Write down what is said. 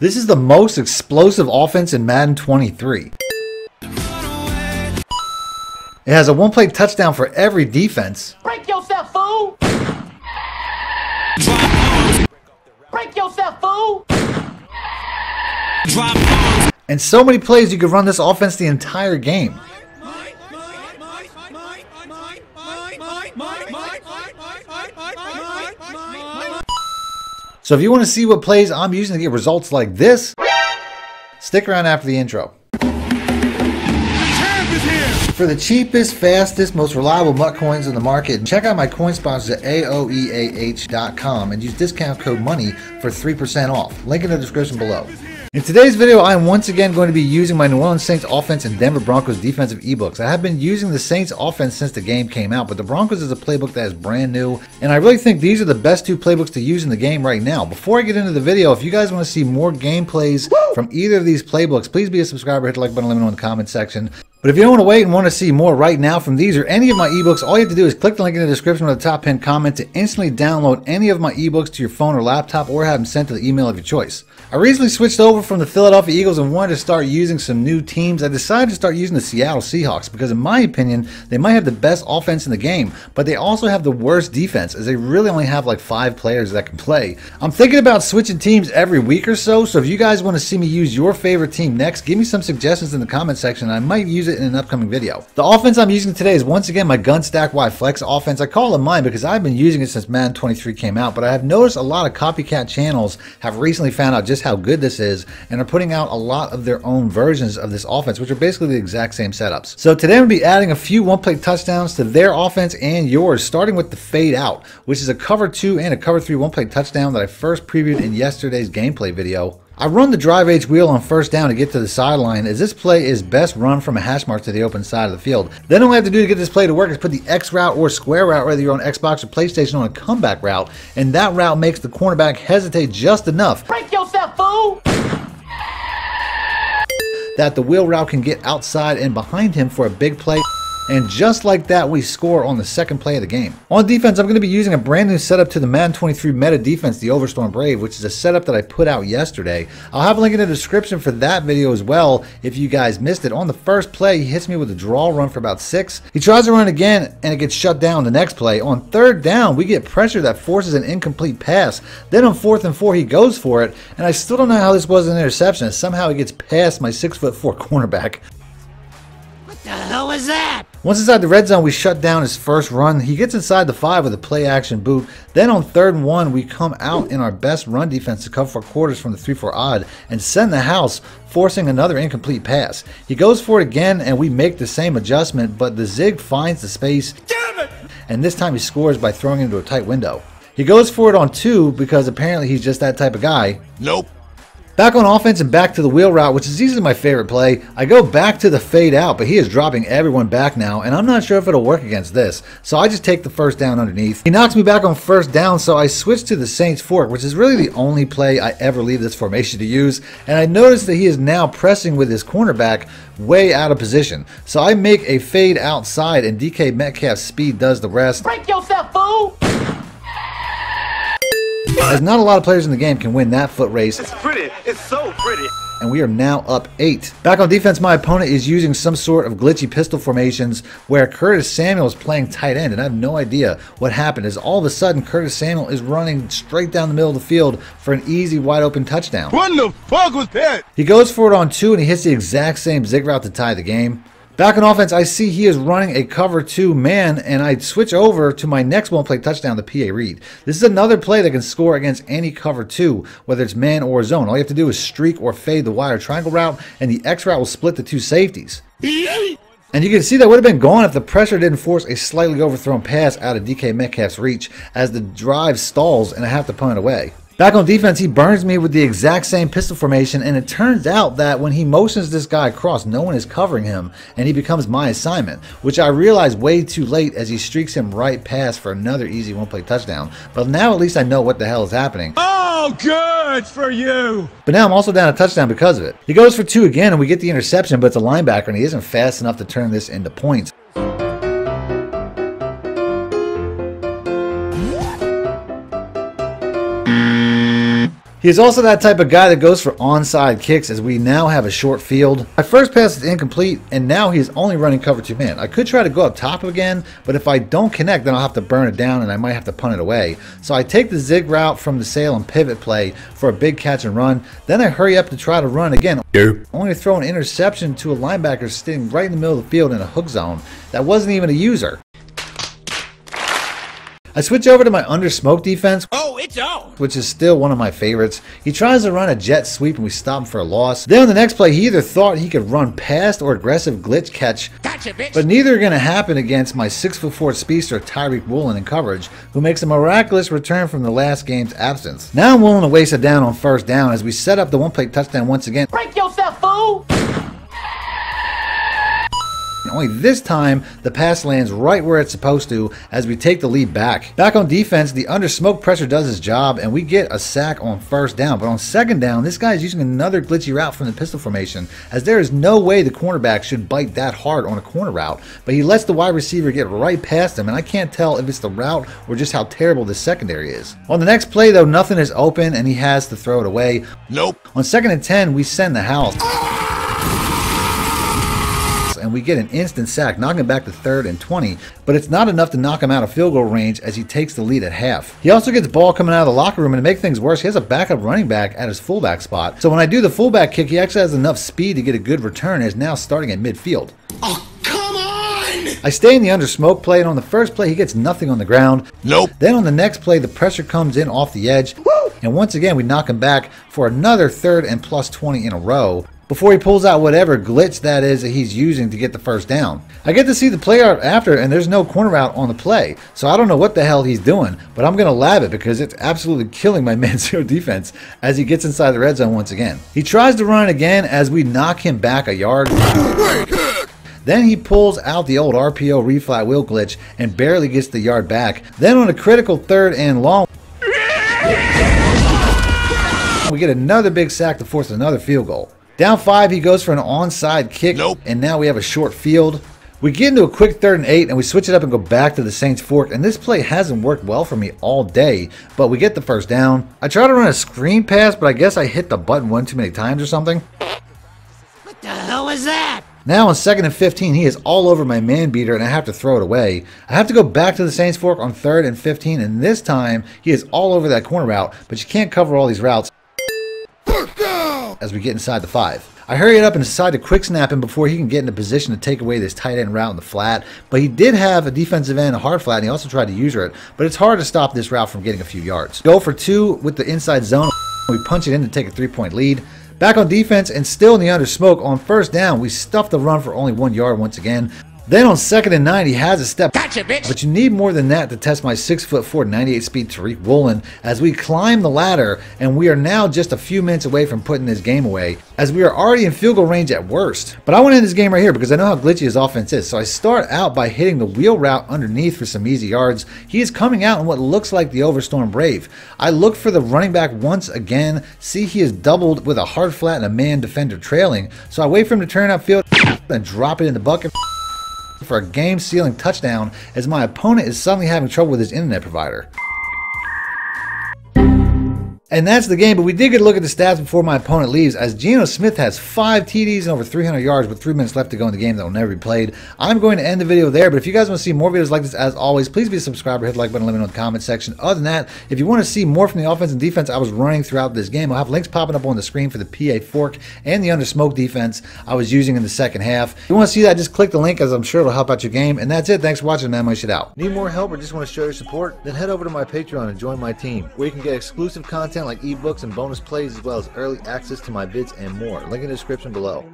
This is the most explosive offense in Madden 23. It has a one play touchdown for every defense. Break yourself, fool! Break yourself, fool! And so many plays you could run this offense the entire game. So if you want to see what plays I'm using to get results like this, stick around after the intro. For the cheapest, fastest, most reliable MUT coins in the market, check out my coin sponsors at AOEAH.com and use discount code MONEY for 3% off. Link in the description below. In today's video, I am once again going to be using my New Orleans Saints offense and Denver Broncos defensive ebooks. I have been using the Saints offense since the game came out, but the Broncos is a playbook that is brand new, and I really think these are the best two playbooks to use in the game right now. Before I get into the video, if you guys want to see more gameplays from either of these playbooks, please be a subscriber, hit the like button, let me know in the comment section. But if you don't want to wait and want to see more right now from these or any of my ebooks, all you have to do is click the link in the description or the top pinned comment to instantly download any of my ebooks to your phone or laptop or have them sent to the email of your choice. I recently switched over from the Philadelphia Eagles and wanted to start using some new teams. I decided to start using the Seattle Seahawks because, in my opinion, they might have the best offense in the game, but they also have the worst defense as they really only have like five players that can play. I'm thinking about switching teams every week or so, so if you guys want to see me use your favorite team next, give me some suggestions in the comment section. I might use it in an upcoming video. The offense I'm using today is once again my gun stack wide flex offense. I call it mine because I've been using it since Madden 23 came out, but I have noticed a lot of copycat channels have recently found out just how good this is and are putting out a lot of their own versions of this offense, which are basically the exact same setups. So today I'm going to be adding a few one play touchdowns to their offense and yours, starting with the fade out, which is a cover two and a cover three one play touchdown that I first previewed in yesterday's gameplay video. I run the drive H wheel on first down to get to the sideline as this play is best run from a hash mark to the open side of the field. Then all I have to do to get this play to work is put the X route or square route, whether you're on Xbox or PlayStation, on a comeback route, and that route makes the cornerback hesitate just enough Break yourself, fool! that the wheel route can get outside and behind him for a big play. And just like that, we score on the second play of the game. On defense, I'm going to be using a brand new setup to the Madden 23 meta defense, the Overstorm Brave, which is a setup that I put out yesterday. I'll have a link in the description for that video as well if you guys missed it. On the first play, he hits me with a draw run for about six. He tries to run again, and it gets shut down the next play. On third down, we get pressure that forces an incomplete pass. Then on fourth and four, he goes for it, and I still don't know how this was an interception. Somehow he gets past my six foot four cornerback. What the hell was that? Once inside the red zone, we shut down his first run. He gets inside the five with a play action boot. Then on third and one, we come out in our best run defense to cover four quarters from the 3 4 odd and send the house, forcing another incomplete pass. He goes for it again, and we make the same adjustment, but the zig finds the space. Damn it! And this time he scores by throwing into a tight window. He goes for it on two because apparently he's just that type of guy. Nope. Back on offense and back to the wheel route, which is easily my favorite play. I go back to the fade out, but he is dropping everyone back now, and I'm not sure if it'll work against this. So I just take the first down underneath. He knocks me back on first down, so I switch to the Saints fork, which is really the only play I ever leave this formation to use. And I notice that he is now pressing with his cornerback way out of position. So I make a fade outside, and DK Metcalf's speed does the rest. Break yourself, fool! As not a lot of players in the game can win that foot race, It's pretty. It's so pretty. and we are now up eight. Back on defense, my opponent is using some sort of glitchy pistol formations where Curtis Samuel is playing tight end, and I have no idea what happened. Is all of a sudden Curtis Samuel is running straight down the middle of the field for an easy wide open touchdown. What in the fuck was that? He goes for it on two, and he hits the exact same zig route to tie the game. Back on offense, I see he is running a cover two man, and I switch over to my next one play touchdown, the PA read. This is another play that can score against any cover two, whether it's man or zone. All you have to do is streak or fade the wire triangle route, and the X route will split the two safeties. And you can see that would have been gone if the pressure didn't force a slightly overthrown pass out of DK Metcalf's reach as the drive stalls and I have to punt away. Back on defense, he burns me with the exact same pistol formation, and it turns out that when he motions this guy across, no one is covering him, and he becomes my assignment, which I realize way too late as he streaks him right past for another easy one play touchdown. But now at least I know what the hell is happening. Oh, good for you. But now I'm also down a touchdown because of it. He goes for two again, and we get the interception, but it's a linebacker, and he isn't fast enough to turn this into points. He's also that type of guy that goes for onside kicks as we now have a short field. My first pass is incomplete and now he's only running cover two man. I could try to go up top again, but if I don't connect then I'll have to burn it down and I might have to punt it away. So I take the zig route from the sail and pivot play for a big catch and run. Then I hurry up to try to run again. Only to throw an interception to a linebacker sitting right in the middle of the field in a hook zone that wasn't even a user. I switch over to my under smoke defense. Oh, it's on. Which is still one of my favorites. He tries to run a jet sweep and we stop him for a loss. Then on the next play, he either thought he could run past or aggressive glitch catch. Gotcha, bitch. But neither are going to happen against my 6'4 speedster Tariq Woolen in coverage, who makes a miraculous return from the last game's absence. Now I'm willing to waste a down on first down as we set up the one play touchdown once again. Break yourself, fool! Only this time, the pass lands right where it's supposed to as we take the lead back. Back on defense, the under smoke pressure does his job and we get a sack on first down. But on second down, this guy is using another glitchy route from the pistol formation as there is no way the cornerback should bite that hard on a corner route. But he lets the wide receiver get right past him and I can't tell if it's the route or just how terrible the secondary is. On the next play though, nothing is open and he has to throw it away. Nope. On second and 10, we send the house we get an instant sack, knocking back to third and 20, but it's not enough to knock him out of field goal range as he takes the lead at half. He also gets ball coming out of the locker room, and to make things worse, he has a backup running back at his fullback spot. So when I do the fullback kick, he actually has enough speed to get a good return and is now starting at midfield. Oh, come on. I stay in the under smoke play, and on the first play, he gets nothing on the ground. Nope. Then on the next play, the pressure comes in off the edge, and once again, we knock him back for another third and plus 20 in a row before he pulls out whatever glitch that is that he's using to get the first down. I get to see the play out after, and there's no corner route on the play, so I don't know what the hell he's doing, but I'm going to lab it because it's absolutely killing my man zero defense as he gets inside the red zone once again. He tries to run again as we knock him back a yard. Then he pulls out the old RPO reflat wheel glitch and barely gets the yard back. Then on a critical third and long, we get another big sack to force another field goal. Down five, he goes for an onside kick, Nope. and now we have a short field. We get into a quick third and eight, and we switch it up and go back to the Saints Fork. And this play hasn't worked well for me all day, but we get the first down. I try to run a screen pass, but I guess I hit the button one too many times or something. What the hell was that? Now on second and 15, he is all over my man beater and I have to throw it away. I have to go back to the Saints Fork on third and 15, and this time he is all over that corner route, but you can't cover all these routes as we get inside the five. I hurry it up and decide to quick snap him before he can get in a position to take away this tight end route in the flat. But he did have a defensive end, a hard flat, and he also tried to use it. But it's hard to stop this route from getting a few yards. Go for two with the inside zone. And we punch it in to take a three point lead. Back on defense and still in the under smoke on first down, we stuff the run for only one yard once again. Then on second and nine, he has a step. Gotcha, bitch. But you need more than that to test my 6'4", 98 speed Tariq Woolen as we climb the ladder, and we are now just a few minutes away from putting this game away, as we are already in field goal range at worst. But I want to end this game right here because I know how glitchy his offense is. So I start out by hitting the wheel route underneath for some easy yards. He is coming out in what looks like the Overstorm Brave. I look for the running back once again, see he is doubled with a hard flat and a man defender trailing. So I wait for him to turn upfield and drop it in the bucket for a game sealing touchdown as my opponent is suddenly having trouble with his internet provider. And that's the game, but we did get a look at the stats before my opponent leaves, as Geno Smith has 5 TDs and over 300 yards with 3 minutes left to go in the game that will never be played. I'm going to end the video there, but if you guys want to see more videos like this, as always, please be a subscriber, hit the like button, let me know in the comment section. Other than that, if you want to see more from the offense and defense I was running throughout this game, I'll have links popping up on the screen for the PA Fork and the under smoke defense I was using in the second half. If you want to see that, just click the link, as I'm sure it'll help out your game. And that's it. Thanks for watching, man. Moneyshot out. Need more help or just want to show your support? Then head over to my Patreon and join my team, where you can get exclusive content like ebooks and bonus plays as well as early access to my vids and more. Link in the description below.